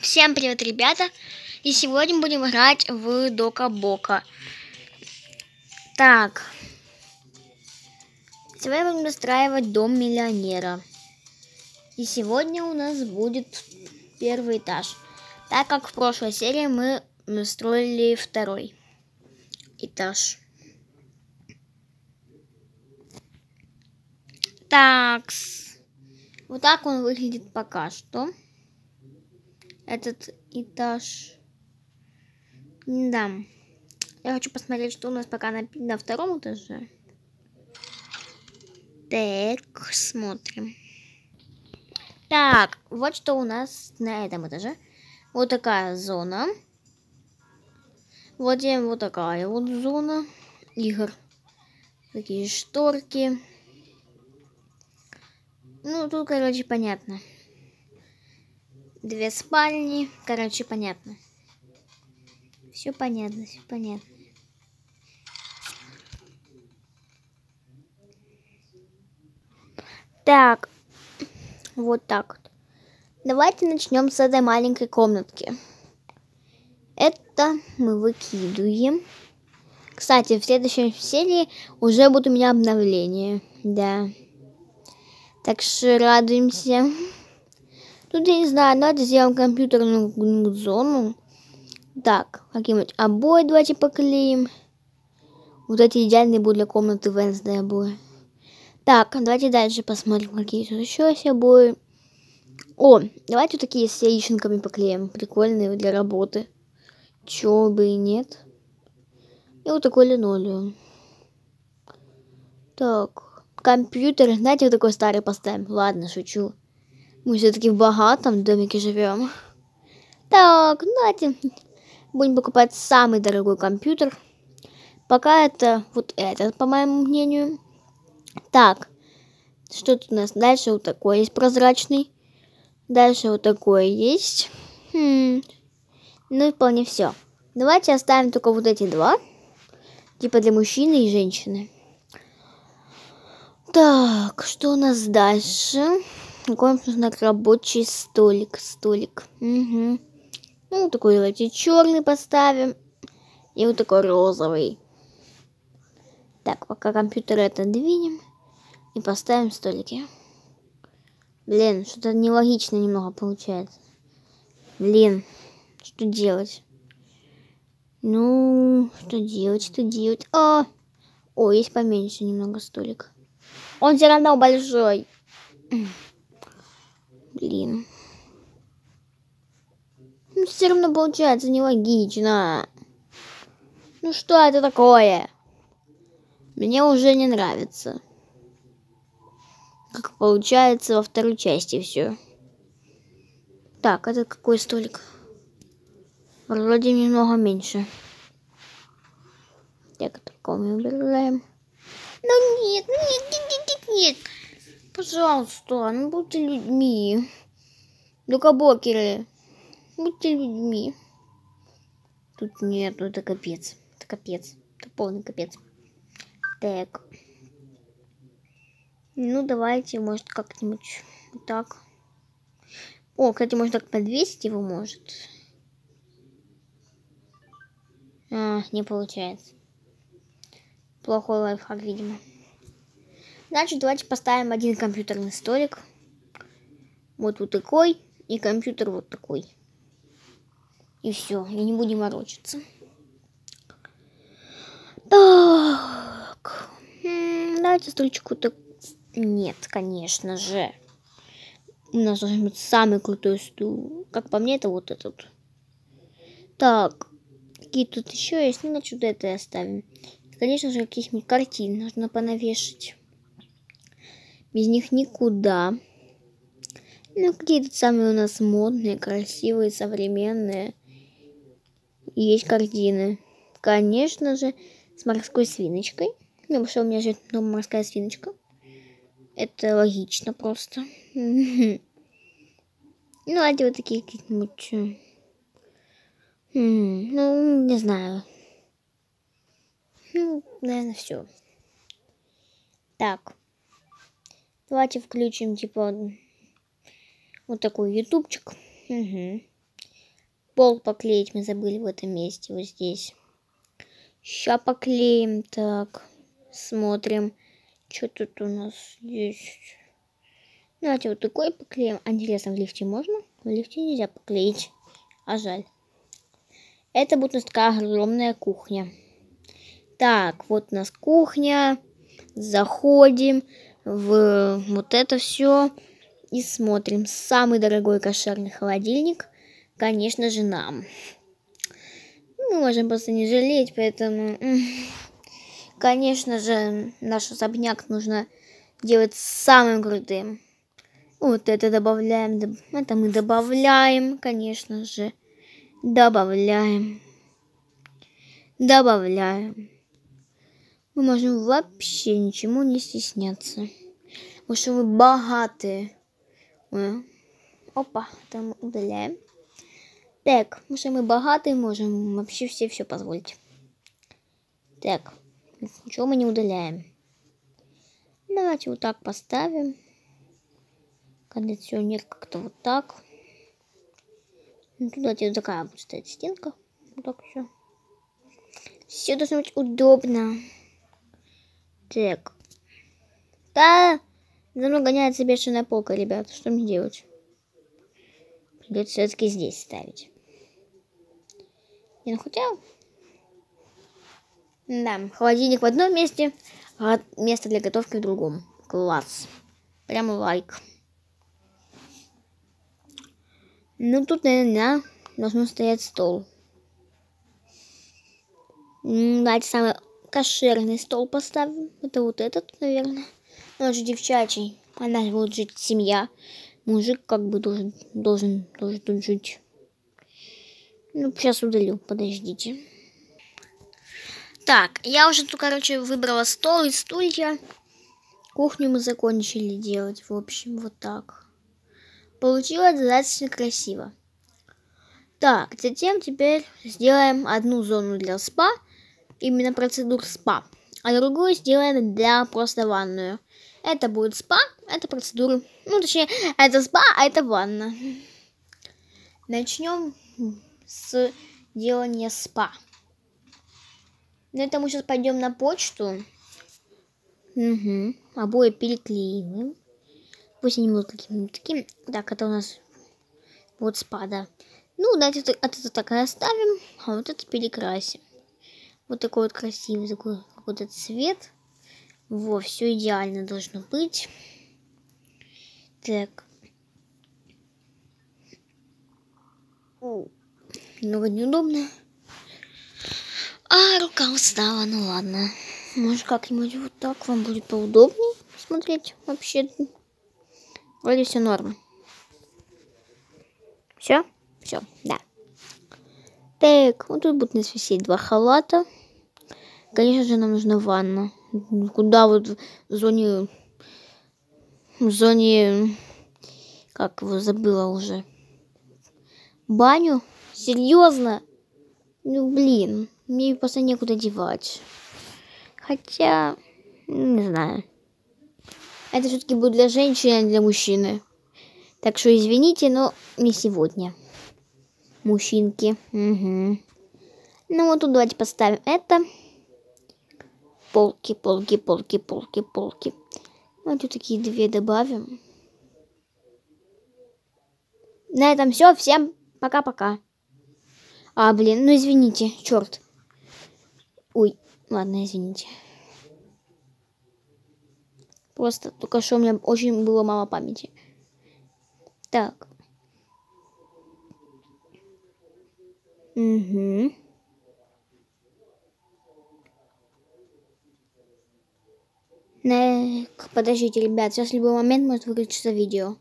Всем привет, ребята! И сегодня будем играть в Дока Бока. Так. Сегодня будем настраивать дом миллионера. И сегодня у нас будет первый этаж. Так как в прошлой серии мы настроили второй этаж. Так. Вот так он выглядит пока что этот этаж. Да. Я хочу посмотреть, что у нас пока на, на втором этаже. Так, смотрим. Так, вот что у нас на этом этаже. Вот такая зона. Вот вот такая вот зона игр. Такие шторки. Ну, тут, короче, понятно. Две спальни. Короче, понятно. Все понятно, все понятно. Так. Вот так вот. Давайте начнем с этой маленькой комнатки. Это мы выкидываем. Кстати, в следующей серии уже будет у меня обновление. Да. Так что радуемся. Тут, я не знаю, давайте сделаем компьютерную зону. Так, какие-нибудь обои давайте поклеим. Вот эти идеальные будут для комнаты Венсдей обои. Так, давайте дальше посмотрим, какие тут еще есть обои. О, давайте вот такие с яичниками поклеим. Прикольные для работы. Чего бы и нет. И вот такой линолеум. Так, компьютер, знаете, вот такой старый поставим. Ладно, шучу. Мы все-таки в богатом домике живем. Так, давайте будем покупать самый дорогой компьютер. Пока это вот этот, по моему мнению. Так, что тут у нас? Дальше вот такой есть прозрачный. Дальше вот такой есть. Хм. Ну и вполне все. Давайте оставим только вот эти два. Типа для мужчины и женщины. Так, что у нас дальше? Какой нужно рабочий столик. Столик. Угу. Ну, такой давайте черный поставим. И вот такой розовый. Так, пока компьютер это двинем. И поставим столики. Блин, что-то нелогично немного получается. Блин, что делать? Ну, что делать, что делать? А, о, есть поменьше немного столик. Он все равно большой. Блин. Ну, все равно получается нелогично. Ну что это такое? Мне уже не нравится. Как получается во второй части все. Так, это какой столик? Вроде немного меньше. Так, такого мы убираем. Ну нет, нет, нет, нет, нет. Пожалуйста, ну будьте людьми. Дукобокеры. Будьте людьми. Тут нет, это капец. Это капец. Это полный капец. Так. Ну, давайте, может, как-нибудь так. О, кстати, можно так подвесить его, может. А, не получается. Плохой лайфхак, видимо. Значит, давайте поставим один компьютерный столик. Вот вот такой. И компьютер вот такой. И все. И не будем морочиться. Так. Давайте стульчику так. Нет, конечно же. У нас должен быть самый крутой стул. Как по мне, это вот этот. Так. Какие тут еще есть? Ну, значит, это оставим. Конечно же, каких-нибудь картин нужно понавешать. Без них никуда. Ну, какие-то самые у нас модные, красивые, современные. есть картины. Конечно же, с морской свиночкой. Ну, потому что у меня живет дома морская свиночка. Это логично просто. Ну, давайте вот такие какие-нибудь... Э, ну, не знаю. Ну, наверное, все. Так. Давайте включим, типа, вот такой ютубчик. Угу. Пол поклеить мы забыли в этом месте, вот здесь. Сейчас поклеим, так, смотрим, что тут у нас есть. Давайте вот такой поклеим. А интересно, в лифте можно? В лифте нельзя поклеить, а жаль. Это будет у нас такая огромная кухня. Так, вот у нас кухня. Заходим в вот это все и смотрим. Самый дорогой кошерный холодильник, конечно же, нам. Мы можем просто не жалеть, поэтому, конечно же, наш особняк нужно делать самым крутым. Вот это добавляем, это мы добавляем, конечно же, добавляем, добавляем. Мы можем вообще ничему не стесняться. Потому что мы богатые. Опа, там удаляем. Так, потому что мы богатые, можем вообще все все позволить. Так, ничего мы не удаляем. Давайте вот так поставим. Кондиционер как-то вот так. Ну, туда вот такая будет стоять стенка. Вот так все. Все должно быть удобно. Так. Да, за мной гоняется бешеная полка, ребят. Что мне делать? Придется все-таки здесь ставить. Не, ну. Да, холодильник в одном месте, а место для готовки в другом. Класс. Прям лайк. Ну, тут, наверное, должен стоять стол. Давайте самый кошерный стол поставим. Это вот этот, наверное. Он же девчачий. Она будет жить семья. Мужик как бы должен, должен, должен тут жить. Ну, сейчас удалю, подождите. Так, я уже тут, короче, выбрала стол и стулья. Кухню мы закончили делать, в общем, вот так. Получилось достаточно красиво. Так, затем теперь сделаем одну зону для спа – именно процедур спа, а другую сделаем для просто ванную. Это будет спа, это процедуры, ну точнее, это спа, а это ванна. Начнем с делания спа. На этом мы сейчас пойдем на почту. Угу. Обои переклеиваем. Пусть они будут какими-то такими. Так, это у нас вот спа, да. Ну, давайте это, это так и оставим, а вот это перекрасим. Вот такой вот красивый такой какой-то цвет. Во, все идеально должно быть. Так. Много неудобно. А, рука устала, ну ладно. Может как-нибудь вот так вам будет поудобнее смотреть вообще. Вроде все норм. Все? Все, да. Так, вот тут будут у нас висеть два халата. Конечно же, нам нужна ванна. Куда вот в зоне... В зоне... Как его забыла уже. Баню? Серьезно? Ну, блин. Мне просто некуда девать. Хотя... Не знаю. Это все-таки будет для женщины, а не для мужчины. Так что извините, но не сегодня. Мужчинки. Угу. Ну вот тут давайте поставим это полки, полки, полки, полки, полки. Вот такие две добавим. На этом все. Всем пока-пока. А, блин, ну извините, черт. Ой, ладно, извините. Просто только что у меня очень было мало памяти. Так. Угу. Не... Подождите, ребят, сейчас в любой момент может выключиться видео.